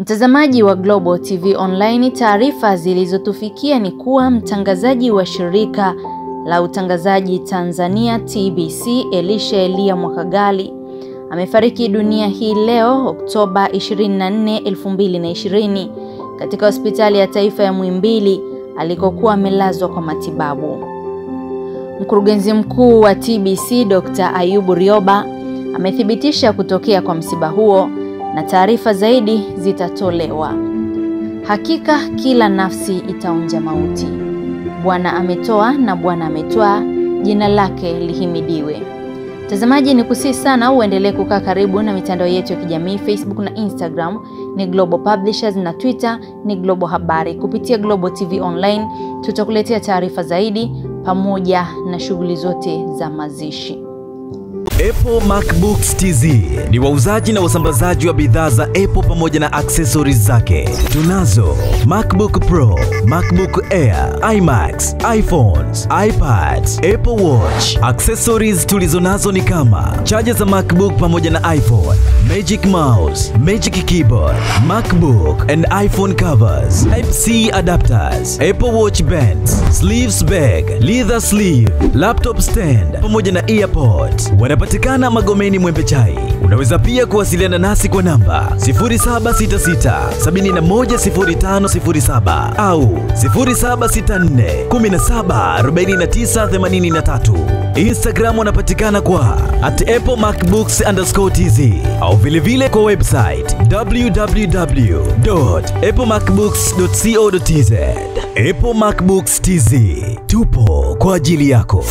Mtazamaji wa Global TV Online, taarifa zilizotufikia ni kuwa mtangazaji wa shirika la utangazaji Tanzania TBC Elisha Elia Mwakagali amefariki dunia hii leo Oktoba 24, 2020 katika hospitali ya taifa ya Muhimbili alikokuwa amelazwa kwa matibabu. Mkurugenzi mkuu wa TBC Dr. Ayubu Rioba amethibitisha kutokea kwa msiba huo na taarifa zaidi zitatolewa. Hakika kila nafsi itaonja mauti. Bwana ametoa na Bwana ametwaa, jina lake lihimidiwe. Mtazamaji, ni kusihi sana uendelee kukaa karibu na mitandao yetu ya kijamii Facebook na Instagram ni Global Publishers na Twitter ni Global Habari. Kupitia Global TV Online tutakuletea taarifa zaidi pamoja na shughuli zote za mazishi. Apple MacBooks TZ ni wauzaji na wasambazaji wa bidhaa za Apple pamoja na accessories zake. Tunazo MacBook Pro, MacBook Air, iMacs, iPhones, iPads, Apple Watch. Accessories tulizonazo ni kama chaja za MacBook pamoja na iPhone, Magic Mouse, Magic Keyboard, MacBook and iPhone covers, Type-C adapters, Apple Watch bands, sleeves bag, leather sleeve, laptop stand pamoja na earpods. Wanapatikana Magomeni Mwembe Chai. Unaweza pia kuwasiliana nasi kwa namba 0766710507 au 0764 17 49 83. Instagram wanapatikana kwa at Apple MacBooks underscore tz au vilevile kwa website www.applemacbooks.co.tz. Apple MacBooks TZ, tupo kwa ajili yako.